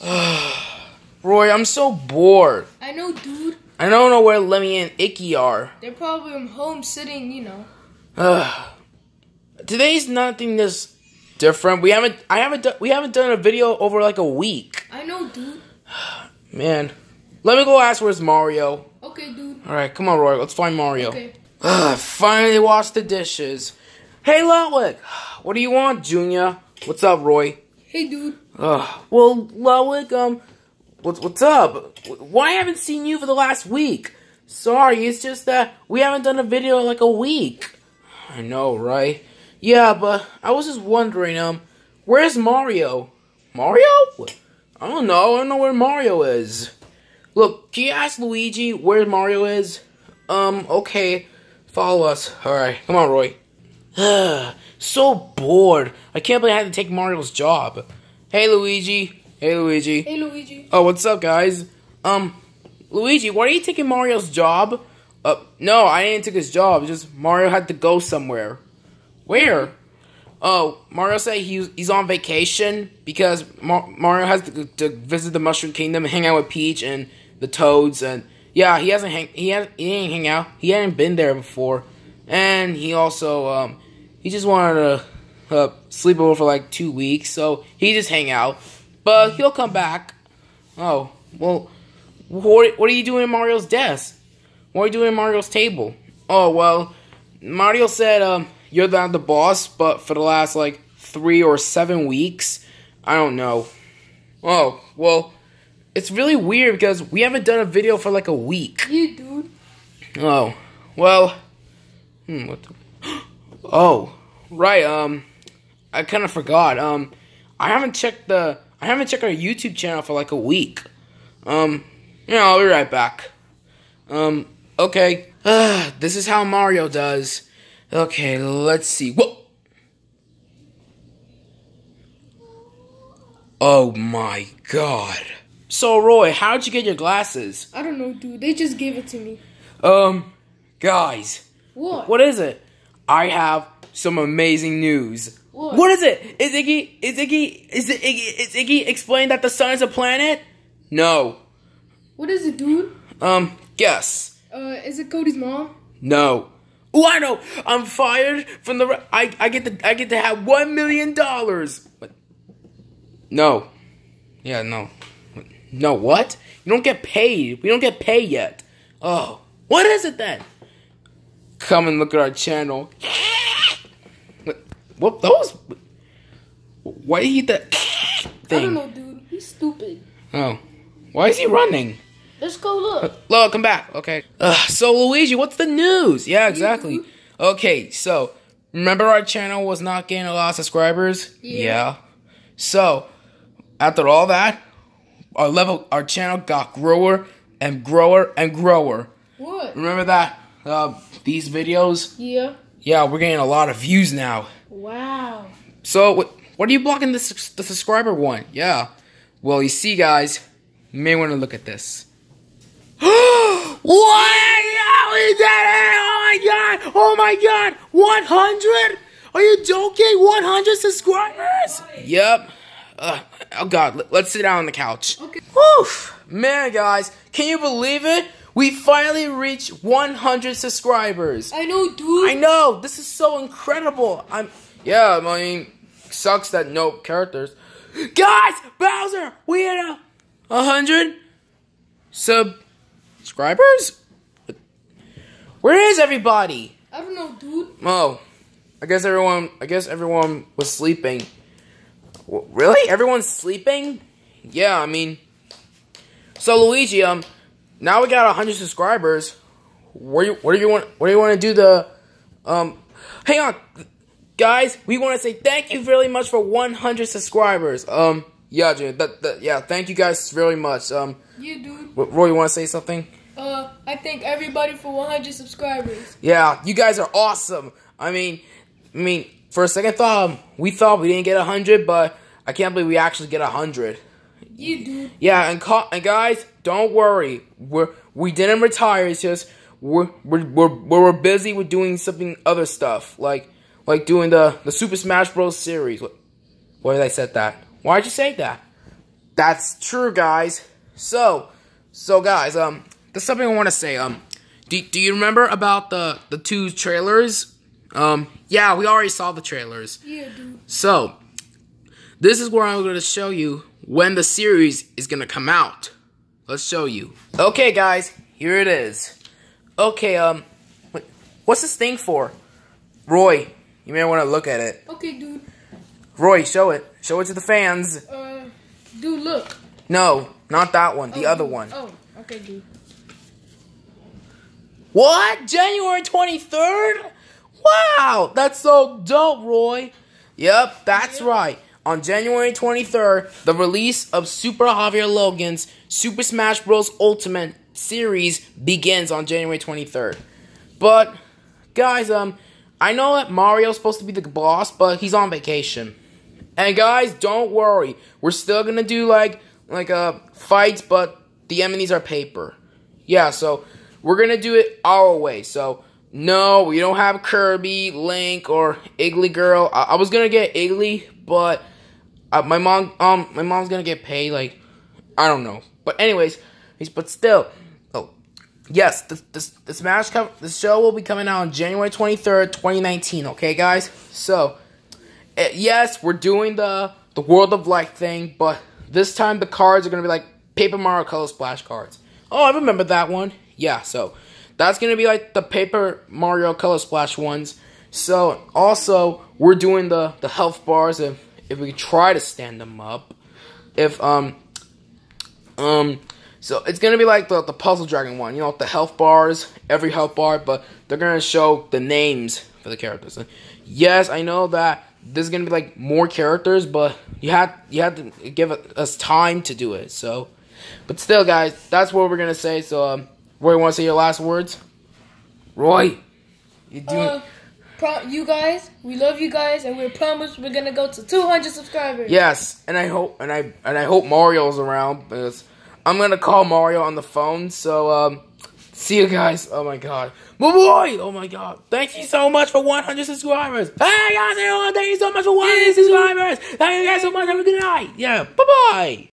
Roy, I'm so bored. I know, dude. I don't know where Lemmy and Iggy are. They're probably home sitting, you know. Today's nothing this different. We haven't I haven't done, we haven't done a video over like a week. I know, dude. Man. Let me go ask where's Mario. Okay, dude. Alright, come on Roy, let's find Mario. Okay. Finally washed the dishes. Hey Ludwig, what do you want, Junior? What's up, Roy? Hey, dude. Well, Ludwig, um, what's what's up? Why haven't seen you for the last week? Sorry, it's just that we haven't done a video in like a week. I know, right? Yeah, but I was just wondering, um, where's Mario? Mario? I don't know. I don't know where Mario is. Look, can you ask Luigi where Mario is? Um, okay. Follow us. Alright, come on, Roy. so bored. I can't believe I had to take Mario's job. Hey, Luigi. Hey, Luigi. Hey, Luigi. Oh, what's up, guys? Um, Luigi, why are you taking Mario's job? Uh, no, I didn't take his job. Just Mario had to go somewhere. Where? Oh, Mario said he's he's on vacation because Mar Mario has to, to, visit the Mushroom Kingdom and hang out with Peach and the Toads and yeah, he hasn't hang he has he didn't hang out. He hadn't been there before, and he also um he just wanted to uh, sleep over for like two weeks, so he just hang out. But he'll come back. Oh well, what what are you doing at Mario's desk? What are you doing at Mario's table? Oh well, Mario said um you're not the boss, but for the last like three or seven weeks, I don't know. Oh, well, it's really weird because we haven't done a video for like a week. You, dude. Oh, well, hmm, what the, oh, right, um, I kind of forgot, um, I haven't checked the, I haven't checked our YouTube channel for like a week. Um, yeah, I'll be right back. Um, okay, uh, this is how Mario does. Okay, let's see. Whoa! Oh my god. So, Roy, how'd you get your glasses? I don't know, dude. They just gave it to me. Um, guys. What? What is it? I have some amazing news. What? What is it? Is Iggy, is Iggy, is it Iggy, is Iggy explained that the sun is a planet? No. What is it, dude? Um, guess. Uh, is it Cody's mom? No. Oh, I know. I'm fired from the. I I get to I get to have one million dollars. What No. Yeah, no. No, what? You don't get paid. We don't get paid yet. Oh, what is it then? Come and look at our channel. What those? Why he that thing? I don't know, dude. He's stupid. Oh, why is he running? Let's go look. Look, come back. Okay. Uh, so Luigi, what's the news? Yeah, exactly. Okay, so remember our channel was not getting a lot of subscribers? Yeah. So after all that, our level, our channel got grower and grower and grower. What? Remember that? Uh, these videos? Yeah. Yeah, we're getting a lot of views now. Wow. So what? What are you blocking the the subscriber one? Yeah. Well, you see, guys, you may want to look at this. what? How is that? Oh my god! Oh my god! One hundred? Are you joking? One hundred subscribers? Yep. Uh, oh god, let- let's sit down on the couch. Okay. Woof! Man, guys, can you believe it? We finally reached 100 subscribers. I know, dude. I know. This is so incredible. I'm. Yeah, I mean, sucks that no characters. Guys, Bowser, we had a, a hundred subscribers. Where is everybody? I don't know, dude. Oh, I guess everyone. I guess everyone was sleeping. W- Really? Everyone's sleeping? Yeah, I mean. So Luigi, um, now we got hundred subscribers. Where you? What do you want? What do you want to do? The, um, hang on, guys. We want to say thank you very much for one hundred subscribers. Um, yeah, dude. That, that, yeah. Thank you guys very much. Um, You, dude. Ro- Roy, you want to say something? Uh, I thank everybody for 100 subscribers. Yeah, you guys are awesome. I mean, I mean, for a second thought, um, we thought we didn't get a hundred, but I can't believe we actually get a hundred. You, dude. Yeah, and, and guys, don't worry. We're we didn't retire. It's just we're we're we're, we're busy with doing something other stuff, like like doing the the Super Smash Bros. series. What, why did I said that? Why did you say that? That's true, guys. So, so guys, um, there's something I want to say. Um, do, do you remember about the the two trailers? Um, yeah, we already saw the trailers. Yeah, dude. So, this is where I'm going to show you when the series is going to come out. Let's show you. Okay, guys, here it is. Okay, um, what's this thing for? Roy, you may want to look at it. Okay, dude. Roy, show it. Show it to the fans. Uh, dude, look. No, not that one. The Oh, other dude. one. Oh, okay, dude. What? January 23rd? Wow, that's so dope, Roy. Yep, that's right. On January 23rd, the release of Super Javier Logan's Super Smash Bros. Ultimate series begins on January 23rd. But, guys, um, I know that Mario's supposed to be the boss, but he's on vacation. And guys, don't worry. We're still gonna do like like uh fights, but the enemies are paper. Yeah, so we're gonna do it our way. So no, we don't have Kirby, Link, or Inkling Girl. I, I was gonna get Inkling, but uh, my mom um my mom's gonna get paid. Like I don't know, but anyways, but still. Oh yes, the the, the Smash com- the show will be coming out on January twenty third, twenty nineteen. Okay, guys. So uh, yes, we're doing the the World of Light thing, but this time the cards are gonna be like Paper Mario Color Splash cards. Oh, I remember that one. Yeah, so that's gonna be like the Paper Mario Color Splash ones. So also we're doing the the health bars if if we try to stand them up. If um um so it's gonna be like the the Puzzle Dragon one, you know, the health bars, every health bar, but they're gonna show the names for the characters. And yes, I know that there's gonna be like more characters, but you had you had to give us time to do it. So, but still, guys, that's what we're gonna say. So, um, Roy, want to say your last words? Roy, you do. Uh, you guys, we love you guys, and we promise we're gonna go to 200 subscribers. Yes, and I hope and I and I hope Mario's around because I'm gonna call Mario on the phone. So um, see you guys. Oh my god, my boy. Oh my god, thank you so much for 100 subscribers. Hey guys, everyone, thank you so much for 100 subscribers. Thank you guys so much. Have a good night. Yeah, bye bye.